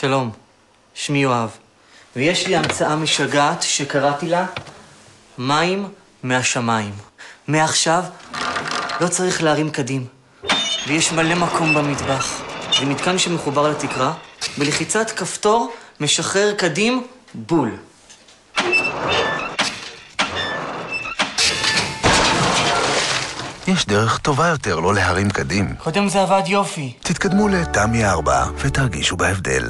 שלום, שמי יואב, ויש לי המצאה משגעת שקראתי לה מים מהשמיים. מעכשיו לא צריך להרים קדים, ויש מלא מקום במטבח. זה מתקן שמחובר לתקרה, בלחיצת כפתור משחרר קדים בול. יש דרך טובה יותר לא להרים קדים. קודם זה עבד יופי. תתקדמו לתמי 4 ותרגישו בהבדל.